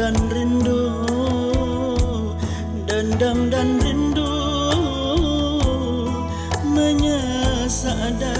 dan rindu Dendam dan rindu Menyesak dan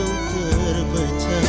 jauh terpecah